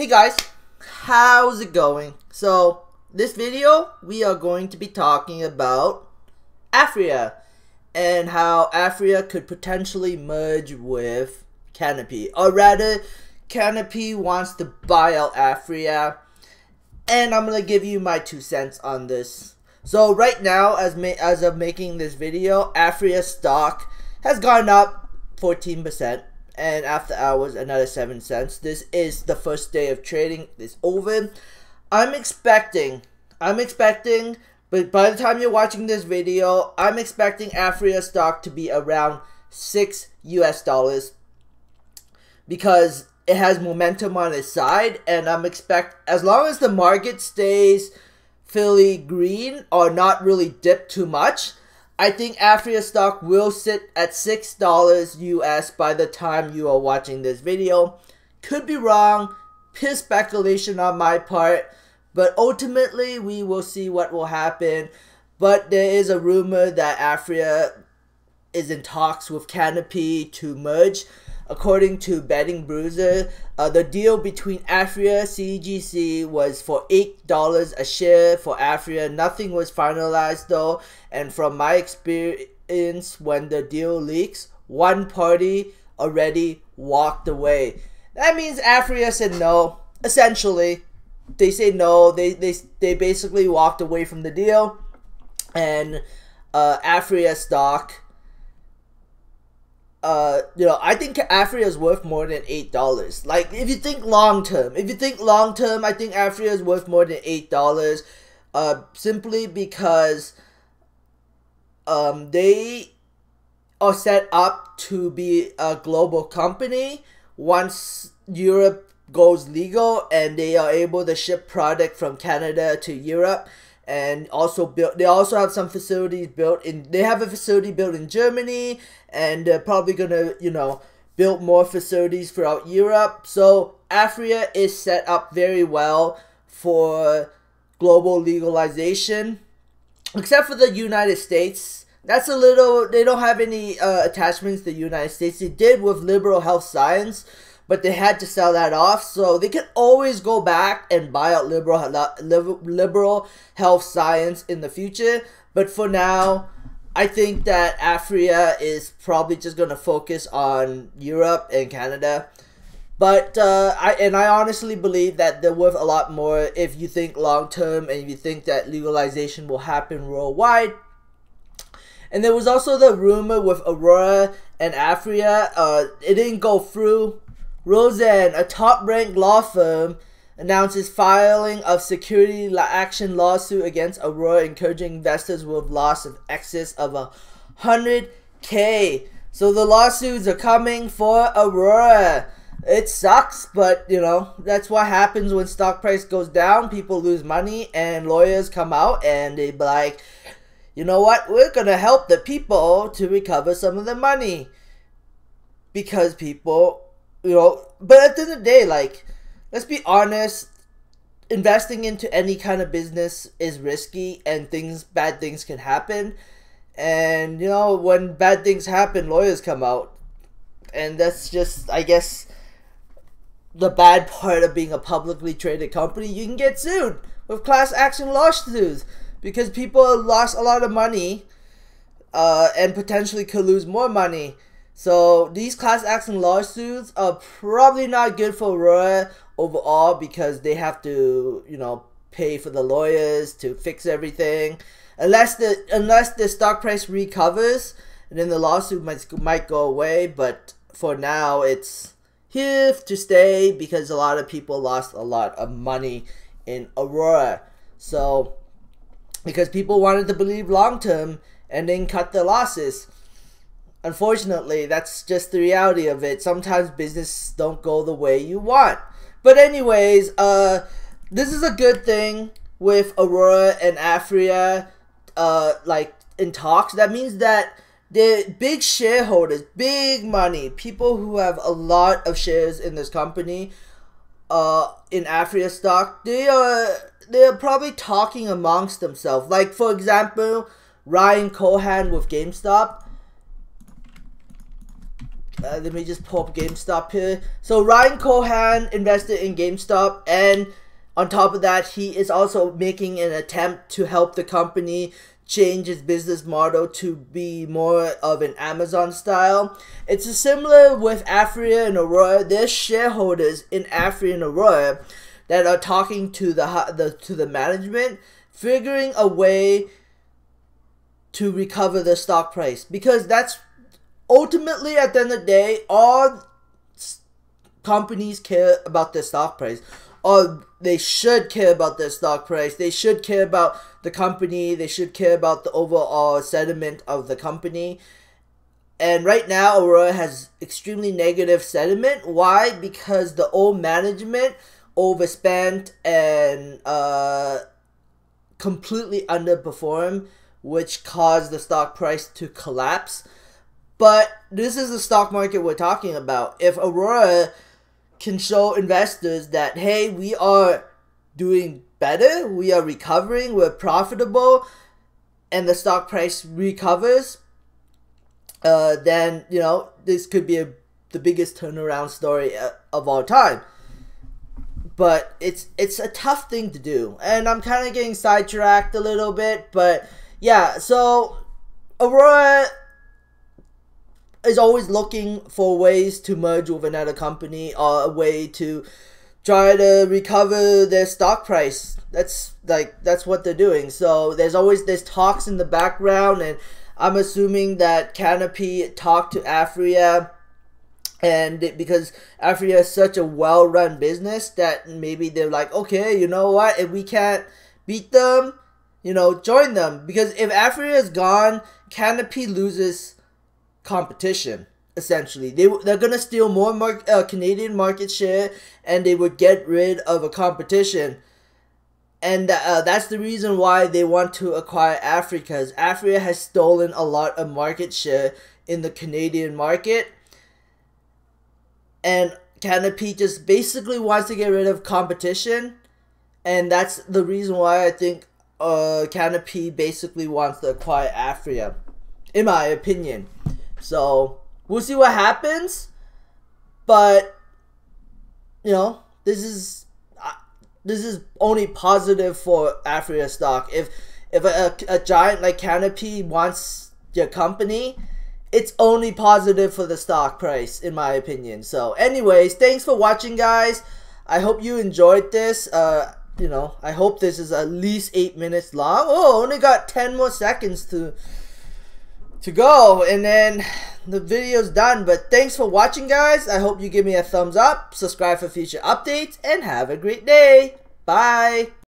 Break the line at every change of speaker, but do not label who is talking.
Hey guys, how's it going? So, this video, we are going to be talking about Aphria and how Aphria could potentially merge with Canopy. Or rather, Canopy wants to buy out Aphria. And I'm going to give you my two cents on this. So right now, as, as of making this video, Aphria stock has gone up 14% and after hours another 7 cents. This is the first day of trading is over. I'm expecting, I'm expecting, but by the time you're watching this video, I'm expecting Aphria stock to be around 6 US dollars because it has momentum on its side and I'm expect as long as the market stays fairly green or not really dip too much, I think Aphria stock will sit at $6 US by the time you are watching this video. Could be wrong, pure speculation on my part, but ultimately we will see what will happen. But there is a rumor that Aphria is in talks with Canopy to merge. According to Betting Bruiser, uh, the deal between Aphria CGC was for $8 a share for Aphria. Nothing was finalized though, and from my experience, when the deal leaks, one party already walked away. That means Aphria said no. Essentially, they say no. They they they basically walked away from the deal, and uh, Aphria stock uh, you know, I think Aphria is worth more than eight dollars. Like, if you think long term, if you think long term, I think Aphria is worth more than eight dollars. Uh, simply because, um, they are set up to be a global company once Europe goes legal and they are able to ship product from Canada to Europe and also built they also have some facilities built in they have a facility built in Germany and they're probably gonna you know build more facilities throughout Europe. So Aphria is set up very well for global legalization except for the United States. That's a little they don't have any uh, attachments to the United States. They did with Liberty Health Science but they had to sell that off. So they can always go back and buy out liberal Liberty Health Science in the future. But for now, I think that Aphria is probably just going to focus on Europe and Canada. But uh, I and I honestly believe that they're worth a lot more if you think long term and you think that legalization will happen worldwide. And there was also the rumor with Aurora and Aphria. Uh, it didn't go through. Rosen, a top-ranked law firm, announces filing of security action lawsuit against Aurora, encouraging investors with loss of excess of a hundred k. So the lawsuits are coming for Aurora. It sucks, but you know that's what happens when stock price goes down. People lose money, and lawyers come out and they be like, you know what? We're gonna help the people to recover some of the money because people you know, but at the end of the day, like, let's be honest, investing into any kind of business is risky and things, bad things can happen. And, you know, when bad things happen, lawyers come out. And that's just, I guess, the bad part of being a publicly traded company. You can get sued with class action lawsuits because people lost a lot of money uh, and potentially could lose more money so these class action lawsuits are probably not good for Aurora overall because they have to, you know, pay for the lawyers to fix everything. Unless the unless the stock price recovers, and then the lawsuit might might go away. But for now, it's here to stay because a lot of people lost a lot of money in Aurora. So because people wanted to believe long term and then cut their losses unfortunately, that's just the reality of it. Sometimes business don't go the way you want. But anyways, uh, this is a good thing with Aurora and Aphria, uh, like in talks. That means that the big shareholders, big money, people who have a lot of shares in this company, uh, in Aphria stock, they are they're probably talking amongst themselves. Like for example, Ryan Cohen with GameStop uh, let me just pull up GameStop here. So Ryan Cohen invested in GameStop, and on top of that, he is also making an attempt to help the company change its business model to be more of an Amazon style. It's similar with Aphria and Aurora. There's shareholders in Aphria and Aurora that are talking to the, the to the management, figuring a way to recover the stock price because that's ultimately at the end of the day all companies care about their stock price. Or they should care about their stock price. They should care about the company. They should care about the overall sentiment of the company. And right now aurora has extremely negative sentiment. Why? Because the old management overspent and uh completely underperformed which caused the stock price to collapse. But this is the stock market we're talking about. If Aurora can show investors that, hey, we are doing better, we are recovering, we're profitable, and the stock price recovers, uh, then, you know, this could be a, the biggest turnaround story uh, of all time. But it's it's a tough thing to do, and I'm kind of getting sidetracked a little bit, but yeah, so Aurora is always looking for ways to merge with another company or a way to try to recover their stock price. That's like that's what they're doing. So there's always there's talks in the background, and I'm assuming that Canopy talked to Aphria, and because Aphria is such a well-run business that maybe they're like, okay, you know what, if we can't beat them, you know, join them because if Aphria is gone, Canopy loses competition. Essentially, they they're gonna steal more mar- uh, Canadian market share, and they would get rid of a competition. And uh, that's the reason why they want to acquire because Aphria has stolen a lot of market share in the Canadian market. And Canopy just basically wants to get rid of competition. And that's the reason why I think uh, Canopy basically wants to acquire Aphria, in my opinion. So we'll see what happens, but you know this is uh, this is only positive for Aphria stock. If if a, a, a giant like Canopy wants your company, it's only positive for the stock price, in my opinion. So, anyways, thanks for watching, guys. I hope you enjoyed this. Uh, you know, I hope this is at least eight minutes long. Oh, only got 10 more seconds to to go and then the video's done. But thanks for watching guys. I hope you give me a thumbs up subscribe for future updates and have a great day. Bye